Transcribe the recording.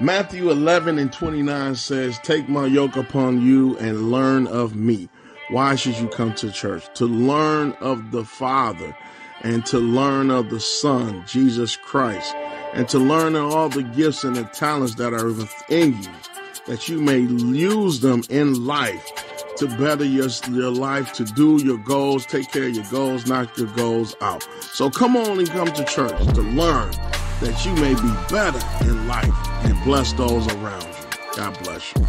Matthew 11 and 29 says, Take my yoke upon you and learn of me. Why should you come to church? To learn of the Father and to learn of the Son, Jesus Christ, and to learn of all the gifts and the talents that are within you, that you may use them in life to better your, your life, to do your goals, take care of your goals, knock your goals out. So come on and come to church to learn that you may be better in life and bless those around you. God bless you.